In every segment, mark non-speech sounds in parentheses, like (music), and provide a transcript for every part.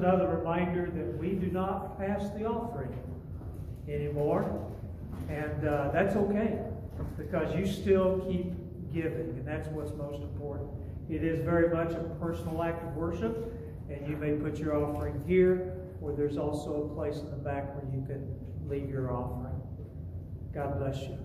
another reminder that we do not pass the offering anymore. And uh, that's okay because you still keep giving, and that's what's most important. It is very much a personal act of worship, and you may put your offering here, or there's also a place in the back where you can leave your offering. God bless you.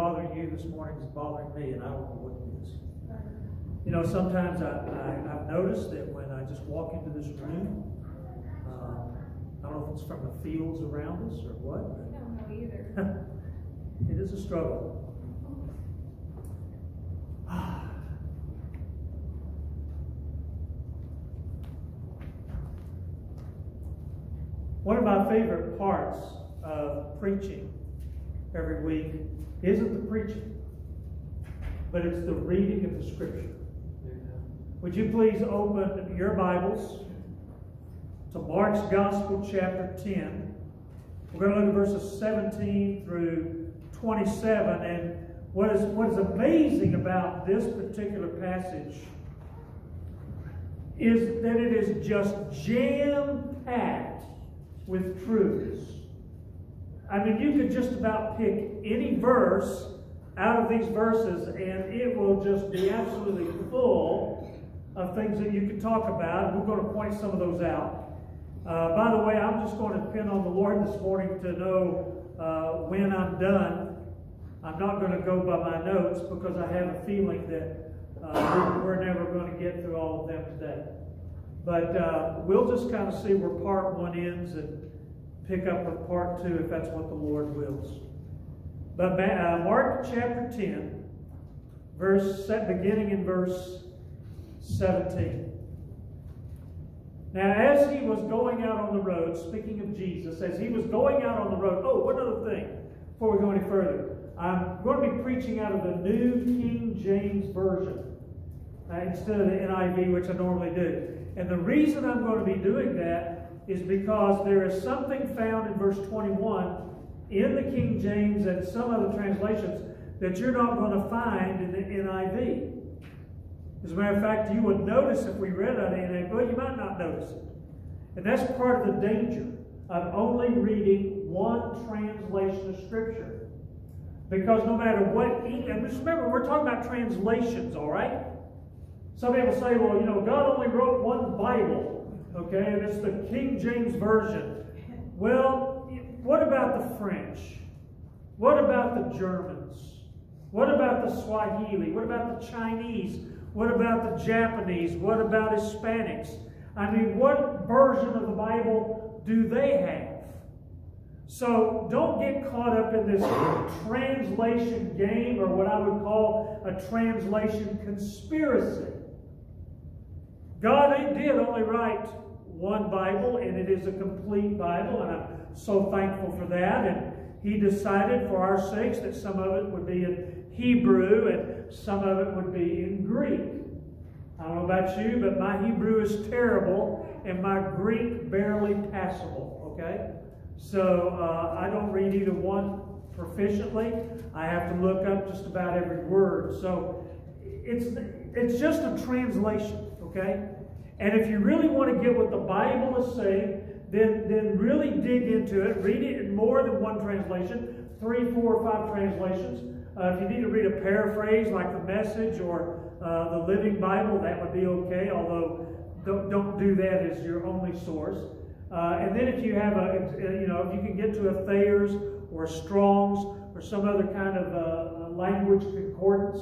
Bothering you this morning is bothering me, and I don't know what it is. You know, sometimes I, I, have noticed that when I just walk into this room, um, I don't know if it's from the fields around us or what. I don't know either. (laughs) it is a struggle. (sighs) One of my favorite parts of preaching every week isn't the preaching, but it's the reading of the scripture. Would you please open your Bibles to Mark's Gospel, chapter 10? We're going to look at verses 17 through 27, and what is, what is amazing about this particular passage is that it is just jam packed with truths. I mean, you could just about pick any verse out of these verses, and it will just be absolutely full of things that you can talk about. We're going to point some of those out. Uh, by the way, I'm just going to depend on the Lord this morning to know uh, when I'm done. I'm not going to go by my notes because I have a feeling that uh, we're never going to get through all of them today. But uh, we'll just kind of see where part one ends and pick up with part two if that's what the Lord wills. But uh, Mark chapter 10, verse beginning in verse 17. Now, as he was going out on the road, speaking of Jesus, as he was going out on the road, oh, one other thing before we go any further. I'm going to be preaching out of the New King James Version uh, instead of the NIV, which I normally do. And the reason I'm going to be doing that is because there is something found in verse 21 in the King James and some other translations that you're not going to find in the NIV. As a matter of fact, you would notice if we read out NIV, but you might not notice it. And that's part of the danger of only reading one translation of Scripture. Because no matter what, and just remember, we're talking about translations, all right? Some people say, well, you know, God only wrote one Bible, okay, and it's the King James Version. Well, what about the French? What about the Germans? What about the Swahili? What about the Chinese? What about the Japanese? What about Hispanics? I mean, what version of the Bible do they have? So don't get caught up in this translation game or what I would call a translation conspiracy. God did only write one Bible, and it is a complete Bible, and I'm so thankful for that. And He decided for our sakes that some of it would be in Hebrew and some of it would be in Greek. I don't know about you, but my Hebrew is terrible and my Greek barely passable, okay? So uh, I don't read either one proficiently. I have to look up just about every word. So it's, it's just a translation. Okay? And if you really want to get what the Bible is saying, then, then really dig into it. Read it in more than one translation, three, four, or five translations. Uh, if you need to read a paraphrase like the Message or uh, the Living Bible, that would be okay, although don't, don't do that as your only source. Uh, and then if you have a, you know, if you can get to a Thayer's or a Strong's or some other kind of uh, language concordance,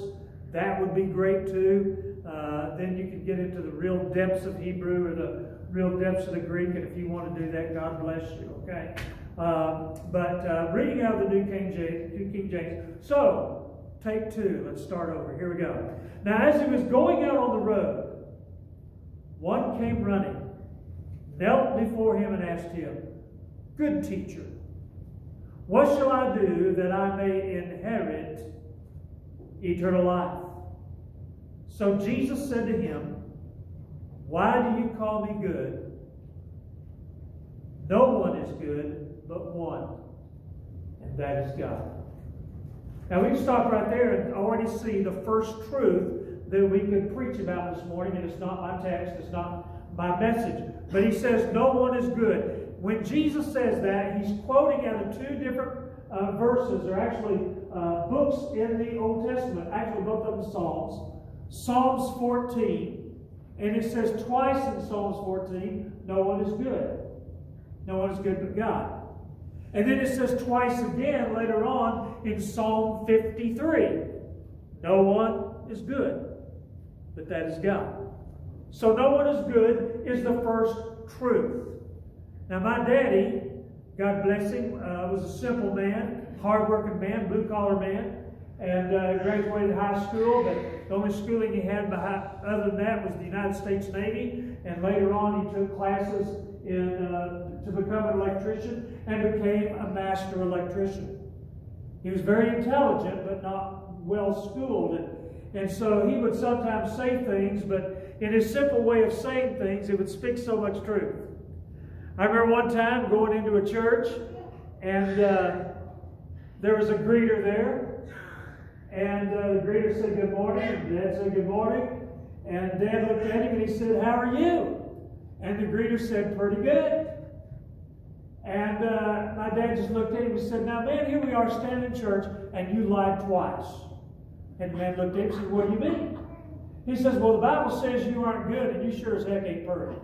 that would be great too. Uh, then you can get into the real depths of Hebrew or the real depths of the Greek. And if you want to do that, God bless you. Okay. Uh, but uh, reading out of the New King James, New King James. So, take two. Let's start over. Here we go. Now, as he was going out on the road, one came running, knelt before him, and asked him, Good teacher, what shall I do that I may inherit eternal life? So Jesus said to him, Why do you call me good? No one is good but one, and that is God. Now we can stop right there and already see the first truth that we could preach about this morning, and it's not my text, it's not my message. But he says, No one is good. When Jesus says that, he's quoting out of two different uh, verses, or actually uh, books in the Old Testament, actually both of them Psalms. Psalms 14, and it says twice in Psalms 14, no one is good. No one is good but God. And then it says twice again later on in Psalm 53, no one is good, but that is God. So no one is good is the first truth. Now my daddy, God bless him, uh, was a simple man, hardworking man, blue collar man and uh, graduated high school, but the only schooling he had behind, other than that was the United States Navy. And later on, he took classes in, uh, to become an electrician and became a master electrician. He was very intelligent, but not well schooled. And, and so he would sometimes say things, but in his simple way of saying things, it would speak so much truth. I remember one time going into a church, and uh, there was a greeter there, And uh, the greeter said, Good morning. And Dad said, Good morning. And Dad looked at him and he said, How are you? And the greeter said, Pretty good. And uh, my dad just looked at him and said, Now, man, here we are standing in church, and you lied twice. And the man looked at him and said, What do you mean? He says, Well, the Bible says you aren't good, and you sure as heck ain't perfect.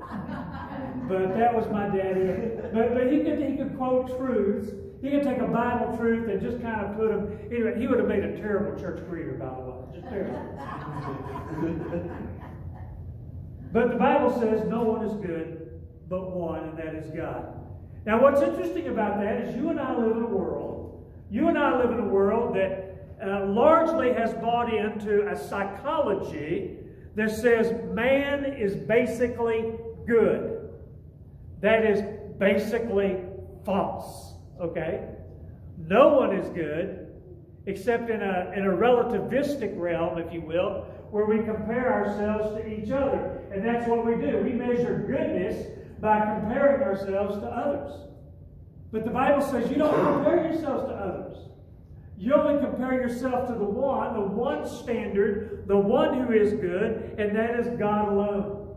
but that was my daddy. But, but he, could, he could quote truths. He could take a Bible truth and just kind of put them. Anyway, he would have made a terrible church greeter, by the way. Just terrible. (laughs) but the Bible says no one is good but one, and that is God. Now, what's interesting about that is you and I live in a world, you and I live in a world that uh, largely has bought into a psychology that says man is basically good. That is basically false. Okay? No one is good except in a, in a relativistic realm, if you will, where we compare ourselves to each other. And that's what we do. We measure goodness by comparing ourselves to others. But the Bible says you don't compare yourselves to others. You only compare yourself to the one, the one standard, the one who is good, and that is God alone.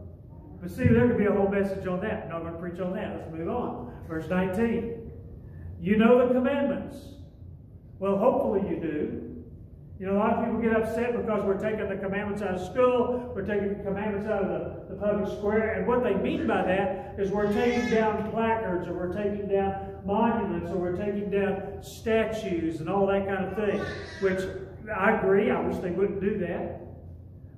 But see, there could be a whole message on that. I'm not going to preach on that. Let's move on. Verse 19. You know the commandments. Well, hopefully you do. You know, a lot of people get upset because we're taking the commandments out of school, we're taking the commandments out of the, the public square, and what they mean by that is we're taking down placards, or we're taking down monuments, or we're taking down statues, and all that kind of thing, which I agree, I wish they wouldn't do that.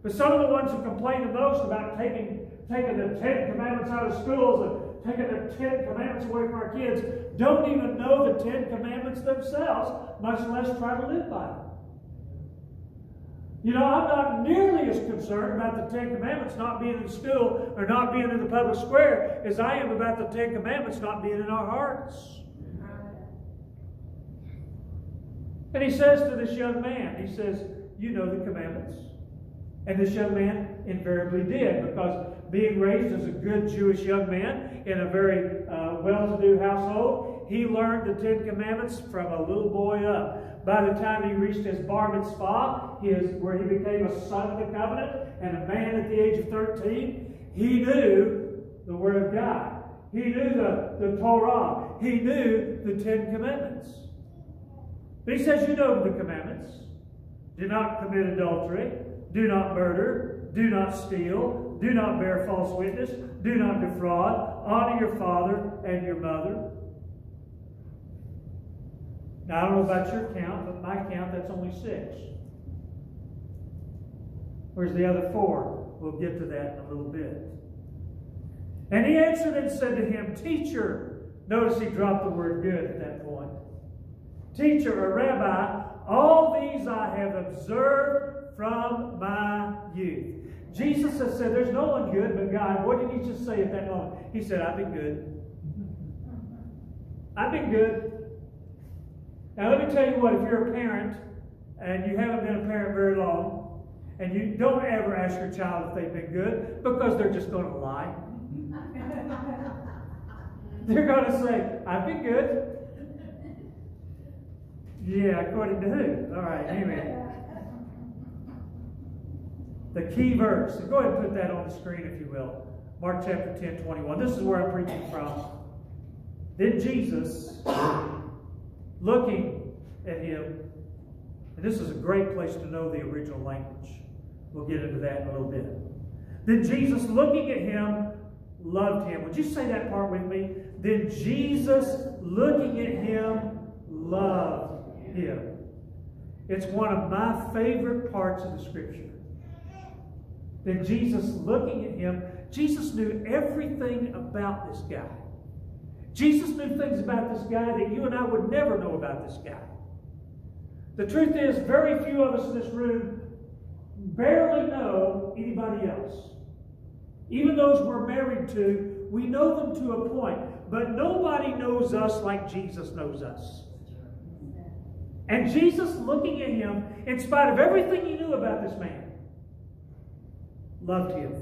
But some of the ones who complain the most about taking, taking the Ten Commandments out of schools and taking the Ten Commandments away from our kids don't even know the Ten Commandments themselves, much less try to live by them. You know, I'm not nearly as concerned about the Ten Commandments not being in school or not being in the public square as I am about the Ten Commandments not being in our hearts. And he says to this young man, he says, You know the commandments. And this young man invariably did because being raised as a good Jewish young man in a very uh, well to do household, he learned the Ten Commandments from a little boy up. By the time he reached his bar mitzvah, his, where he became a son of the covenant and a man at the age of 13, he knew the Word of God. He knew the, the Torah. He knew the Ten Commandments. But he says, You know the commandments. Do not commit adultery. Do not murder. Do not steal. Do not bear false witness. Do not defraud. Honor your father and your mother. Now, I don't know about your count, but my count, that's only six. Where's the other four? We'll get to that in a little bit. And he answered and said to him, Teacher, notice he dropped the word good at that point. Teacher or rabbi, all these I have observed from my youth. Jesus has said, There's no one good but God. What did he just say at that moment? He said, I've been good. I've been good. Now, let me tell you what, if you're a parent and you haven't been a parent very long, and you don't ever ask your child if they've been good because they're just going to lie. (laughs) they're going to say, I've been good. Yeah, according to who? All right, anyway. The key verse. So go ahead and put that on the screen, if you will. Mark chapter 10, 21. This is where I'm preaching from. Then Jesus, looking at him, and this is a great place to know the original language. We'll get into that in a little bit. Then Jesus, looking at him, loved him. Would you say that part with me? Then Jesus, looking at him, loved him. It's one of my favorite parts of the scripture. Then Jesus, looking at him, Jesus knew everything about this guy. Jesus knew things about this guy that you and I would never know about this guy. The truth is, very few of us in this room barely know anybody else. Even those we're married to, we know them to a point. But nobody knows us like Jesus knows us. And Jesus, looking at him, in spite of everything he knew about this man, loved him.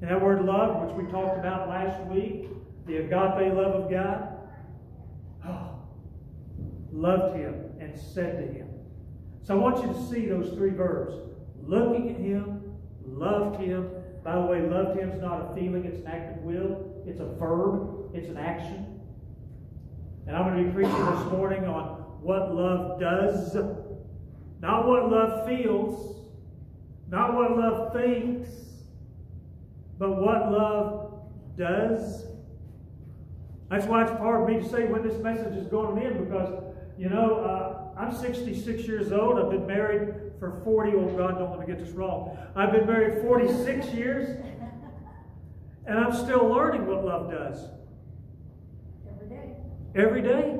And that word love, which we talked about last week, the agape love of God, oh, loved him and said to him, So I want you to see those three verbs. Looking at him, loved him. By the way, loved him is not a feeling, it's an act of will. It's a verb, it's an action. And I'm going to be preaching this morning on what love does, not what love feels, not what love thinks, but what love does. That's why it's hard for me to say when this message is going in because, you know, uh, I'm 66 years old. I've been married for 40. Oh, God, don't let me get this wrong. I've been married 46 years, and I'm still learning what love does. Every day. Every day.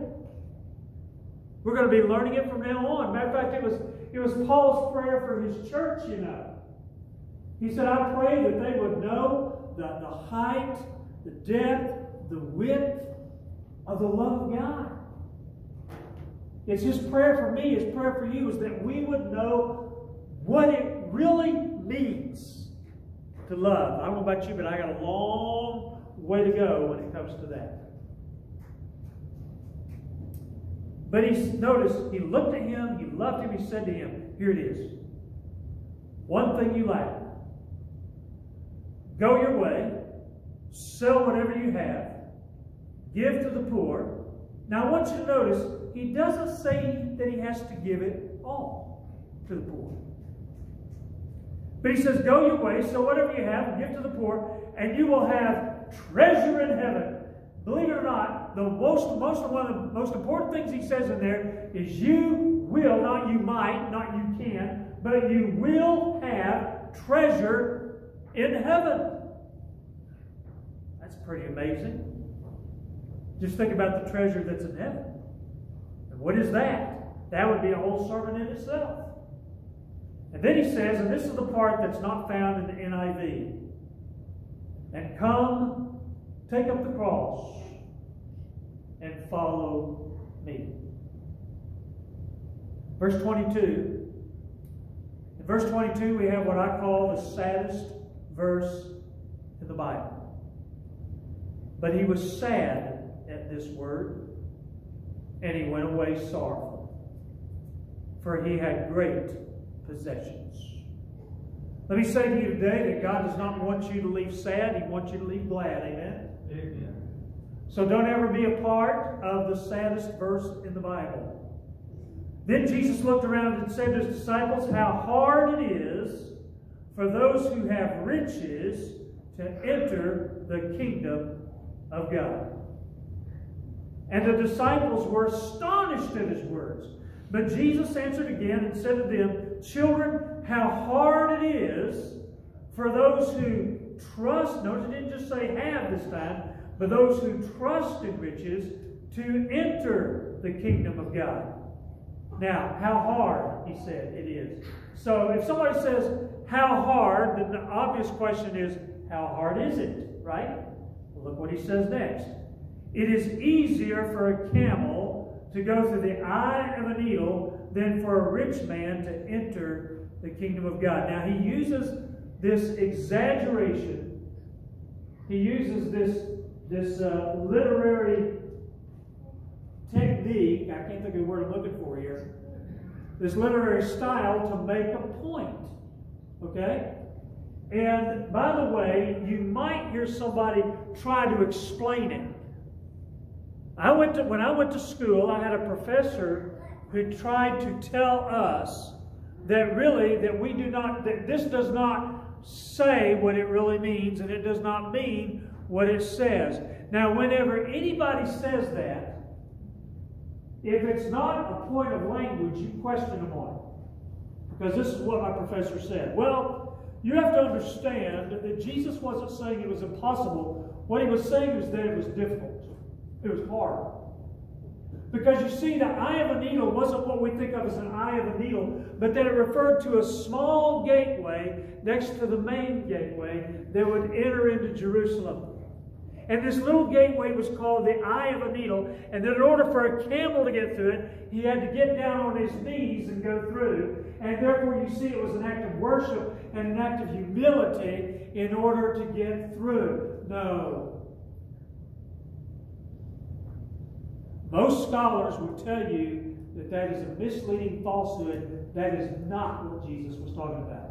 We're going to be learning it from now on. Matter of fact, it was, it was Paul's prayer for his church, you know. He said, I pray that they would know the, the height, the depth, the width of the love of God. It's his prayer for me, his prayer for you, is that we would know what it really means to love. I don't know about you, but I got a long way to go when it comes to that. But he noticed, he looked at him, he loved him, he said to him, Here it is. One thing you lack. Go your way, sell whatever you have, give to the poor. Now I want you to notice, he doesn't say that he has to give it all to the poor. But he says, Go your way, sell whatever you have, give to the poor, and you will have treasure in heaven. Believe it or not, the most, most one of the most important things he says in there is you will, not you might, not you can, but you will have treasure in heaven. That's pretty amazing. Just think about the treasure that's in heaven. And what is that? That would be a whole sermon in itself. And then he says, and this is the part that's not found in the NIV, and come, take up the cross, and follow me. Verse 22. In verse 22, we have what I call the saddest verse in the Bible. But he was sad at this word, and he went away sorrowful, for he had great possessions. Let me say to you today that God does not want you to leave sad, He wants you to leave glad. Amen? Amen. So don't ever be a part of the saddest verse in the Bible. Then Jesus looked around and said to his disciples, How hard it is for those who have riches to enter the kingdom of God. And the disciples were astonished at his words. But Jesus answered again and said to them, Children, how hard it is for those who trust, notice it didn't just say have this time, but those who trust in riches to enter the kingdom of God. Now, how hard, he said, it is. So if somebody says, how hard, then the obvious question is, how hard is it, right? Well, look what he says next. It is easier for a camel to go through the eye of a needle than for a rich man to enter the kingdom of God. Now, he uses this exaggeration, he uses this, this uh, literary technique, I can't think of the word I'm looking for here, this literary style to make a point. Okay? And by the way, you might hear somebody try to explain it. I went to, when I went to school, I had a professor who tried to tell us that really that we do not that this does not say what it really means and it does not mean what it says. Now, whenever anybody says that, if it's not a point of language, you question them on it. Because this is what my professor said. Well, you have to understand that Jesus wasn't saying it was impossible. What he was saying was that it was difficult. It was hard. Because you see, the eye of a needle wasn't what we think of as an eye of a needle, but that it referred to a small gateway next to the main gateway that would enter into Jerusalem. And this little gateway was called the eye of a needle. And then in order for a camel to get through it, he had to get down on his knees and go through. And therefore, you see, it was an act of worship and an act of humility in order to get through. No, Most scholars will tell you that that is a misleading falsehood. That is not what Jesus was talking about.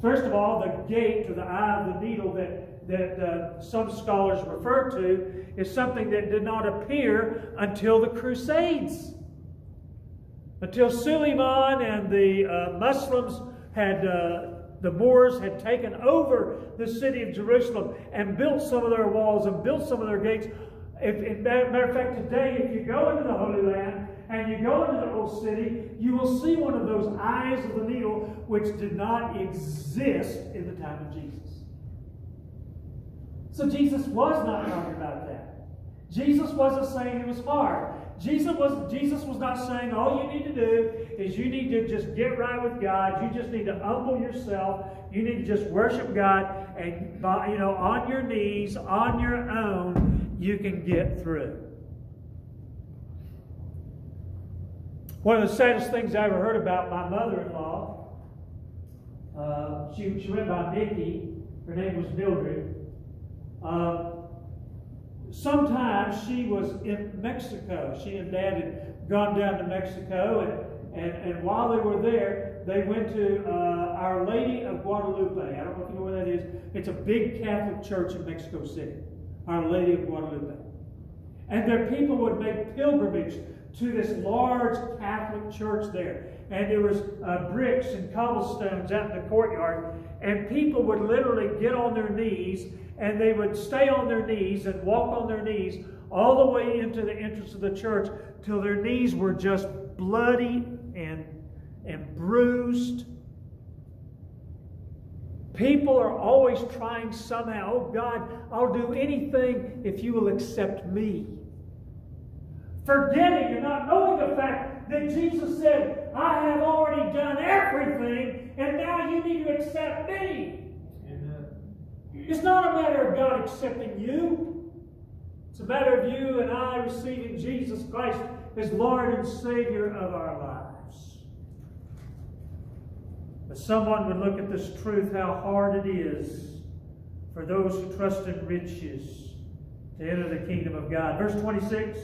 First of all, the gate to the eye of the needle that, that uh, some scholars refer to is something that did not appear until the Crusades. Until Suleiman and the uh, Muslims had, uh, the Moors had taken over the city of Jerusalem and built some of their walls and built some of their gates. If, if, matter of fact, today, if you go into the Holy Land and you go into the old city, you will see one of those eyes of the needle which did not exist in the time of Jesus. So Jesus was not talking about that. Jesus wasn't saying it was hard. Jesus was, Jesus was not saying all you need to do is you need to just get right with God. You just need to humble yourself. You need to just worship God and you know on your knees, on your own, you can get through. One of the saddest things I ever heard about my mother-in-law, uh, she, she went by Nikki. Her name was Mildred. Uh, sometimes she was in Mexico. She and Dad had gone down to Mexico, and, and, and while they were there, they went to uh, Our Lady of Guadalupe. I don't know if you know where that is. It's a big Catholic church in Mexico City. Our Lady of Guadalupe. And their people would make pilgrimage to this large Catholic church there. And there was uh, bricks and cobblestones out in the courtyard. And people would literally get on their knees and they would stay on their knees and walk on their knees all the way into the entrance of the church till their knees were just bloody and, and bruised. People are always trying somehow, oh God, I'll do anything if you will accept me. Forgetting and not knowing the fact that Jesus said, I have already done everything, and now you need to accept me. It's not a matter of God accepting you. It's a matter of you and I receiving Jesus Christ as Lord and Savior of our lives. But someone would look at this truth, how hard it is for those who trust in riches to enter the kingdom of God. Verse 26.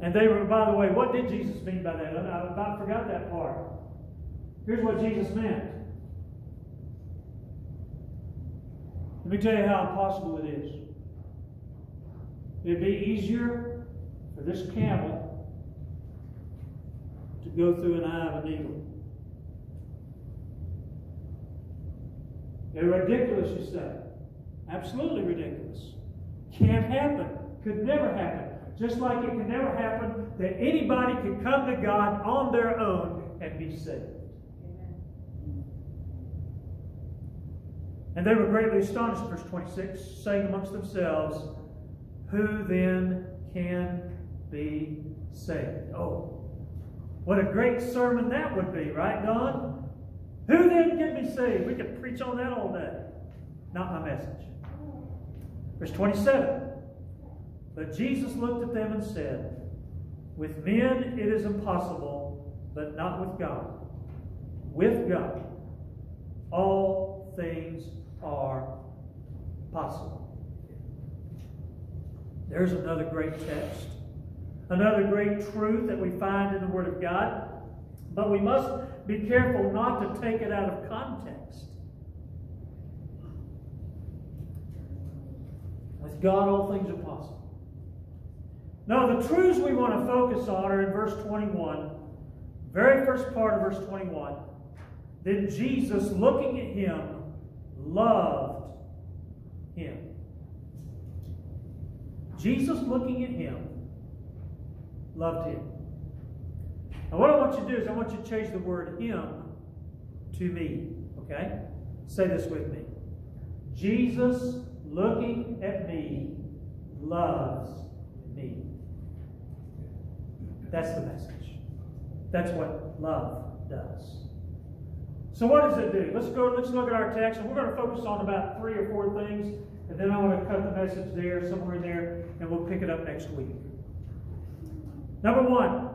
And they were, by the way, what did Jesus mean by that? I about forgot that part. Here's what Jesus meant. Let me tell you how impossible it is. It'd be easier for this camel to go through an eye of a needle. They're ridiculous, you say. Absolutely ridiculous. Can't happen. Could never happen. Just like it can never happen that anybody can come to God on their own and be saved. And they were greatly astonished, verse 26, saying amongst themselves, Who then can be saved? Oh, what a great sermon that would be, right, Don? Who then can be saved? We could preach on that all day. Not my message. Verse 27. But Jesus looked at them and said, With men it is impossible, but not with God. With God, all things are possible. There's another great text, another great truth that we find in the Word of God, but we must be careful not to take it out of context. With God, all things are possible. Now, the truths we want to focus on are in verse 21, very first part of verse 21. Then Jesus, looking at him, loved him. Jesus, looking at him, loved him. Now, what I want you to do is I want you to change the word him to me. Okay? Say this with me. Jesus, looking at me, loves me. That's the message. That's what love does. So what does it do? Let's go, let's look at our text, and we're going to focus on about three or four things, and then I want to cut the message there, somewhere in there, and we'll pick it up next week. Number one,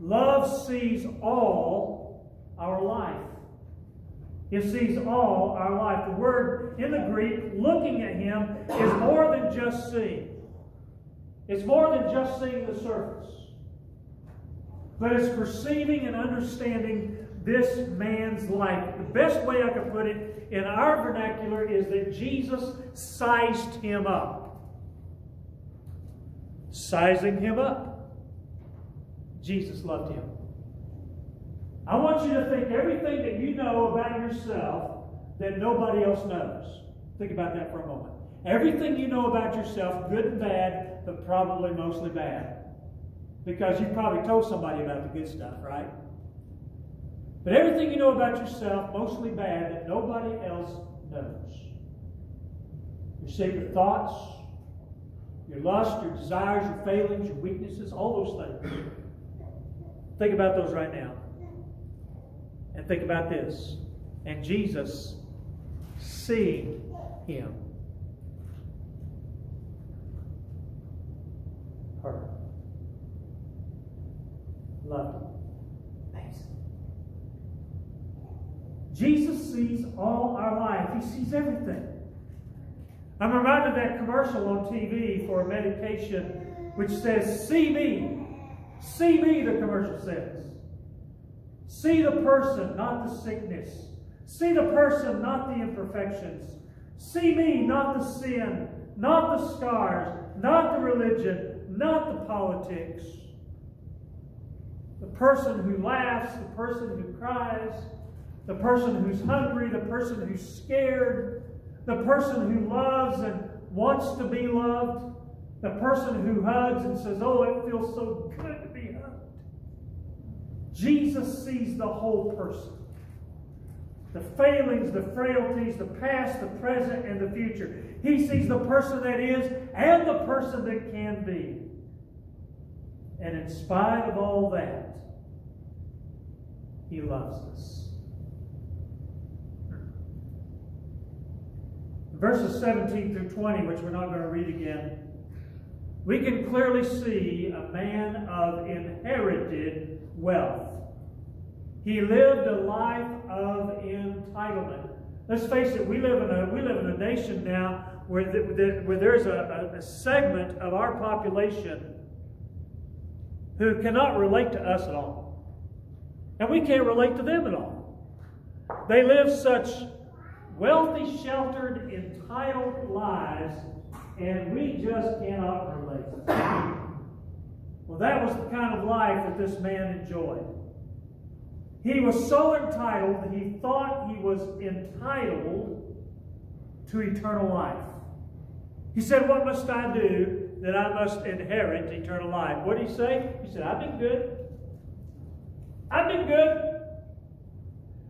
love sees all our life. It sees all our life. The word in the Greek, looking at him, is more than just seeing. It's more than just seeing the surface. But it's perceiving and understanding this man's life. The best way I can put it in our vernacular is that Jesus sized him up. Sizing him up. Jesus loved him. I want you to think everything that you know about yourself that nobody else knows. Think about that for a moment. Everything you know about yourself, good and bad, but probably mostly bad. Because you probably told somebody about the good stuff, right? But everything you know about yourself, mostly bad, that nobody else knows. Your secret thoughts, your lust, your desires, your failings, your weaknesses, all those things. Think about those right now. And think about this. And Jesus seeing him. Her. Loved him. Jesus sees all our life. He sees everything. I'm reminded of that commercial on TV for a medication which says, See me. See me, the commercial says. See the person, not the sickness. See the person, not the imperfections. See me, not the sin, not the scars, not the religion, not the politics. The person who laughs, the person who cries, the person who's hungry, the person who's scared, the person who loves and wants to be loved, the person who hugs and says, Oh, it feels so good to be hugged. Jesus sees the whole person the failings, the frailties, the past, the present, and the future. He sees the person that is and the person that can be. And in spite of all that, He loves us. Verses 17 through 20, which we're not going to read again, we can clearly see a man of inherited wealth. He lived a life of entitlement. Let's face it, we live in a, we live in a nation now where, the, where there's a, a segment of our population who cannot relate to us at all. And we can't relate to them at all. They live such wealthy, sheltered, entitled lives, and we just cannot relate. Well, that was the kind of life that this man enjoyed. He was so entitled that he thought he was entitled to eternal life. He said, What must I do that I must inherit eternal life? What did he say? He said, I've been good. I've been good.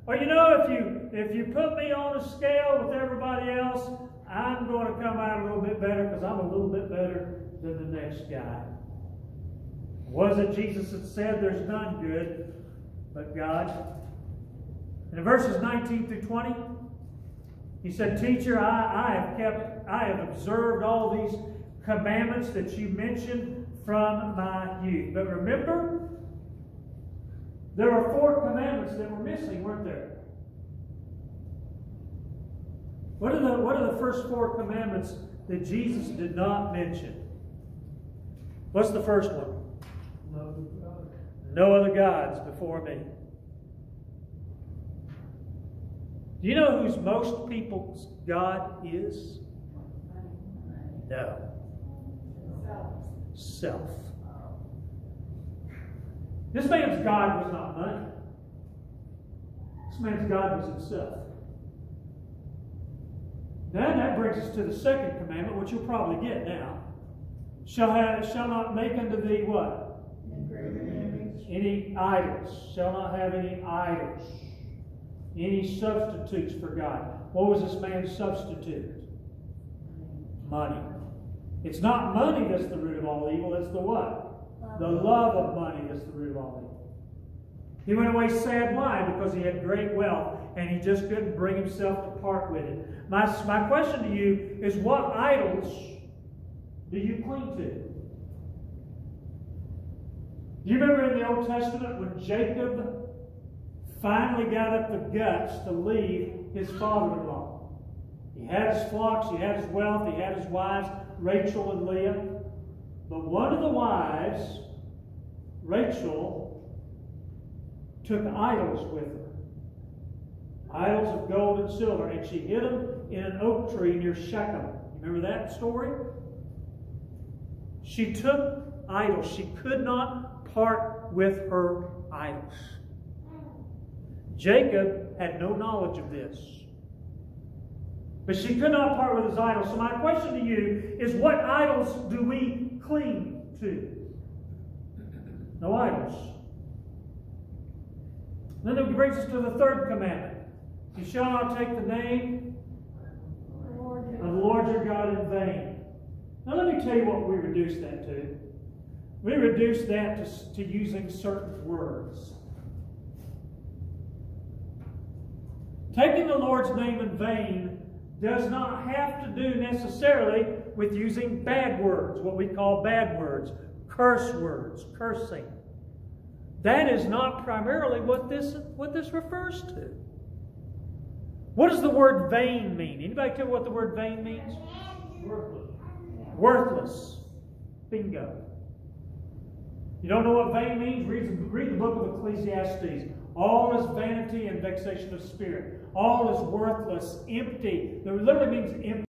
Well, you know, if you if you put me on a scale with everybody else, I'm going to come out a little bit better because I'm a little bit better than the next guy. Was it Jesus that said there's none good but God? And in verses 19 through 20, he said, Teacher, I, I have kept, I have observed all these commandments that you mentioned from my youth. But remember, there were four commandments that were missing, weren't there? What are the, what are the first four commandments that Jesus did not mention? What's the first one? No other gods before me. Do you know whose most people's God is? No. Self. This man's God was not money. This man's God was himself. Then that brings us to the second commandment, which you'll probably get now. Shall have shall not make unto thee what? Any idols. Shall not have any idols. Any substitutes for God. What was this man's substitute? Money. It's not money that's the root of all evil, it's the what? The love of money is the root of all evil. He went away sad. Why? Because he had great wealth and he just couldn't bring himself to part with it. My, my question to you is what idols do you cling to? You remember in the Old Testament when Jacob finally got up the guts to leave his father in law? He had his flocks, he had his wealth, he had his wives, Rachel and Leah. But one of the wives, Rachel, took idols with her idols of gold and silver, and she hid them in an oak tree near Shechem. Remember that story? She took idols. She could not part with her idols. Jacob had no knowledge of this. But she could not part with his idols. So, my question to you is what idols do we cling to? No idols. Then it brings us to the third commandment. You shall not take the name of the Lord your God in vain. Now, let me tell you what we reduce that to. We reduce that to, to using certain words. Taking the Lord's name in vain does not have to do necessarily with using bad words, what we call bad words, curse words, cursing. That is not primarily what this, what this refers to. What does the word vain mean? Anybody tell me what the word vain means? Worthless. Worthless. Bingo. You don't know what vain means? Read read the book of Ecclesiastes. All is vanity and vexation of spirit. All is worthless, empty. It literally means empty.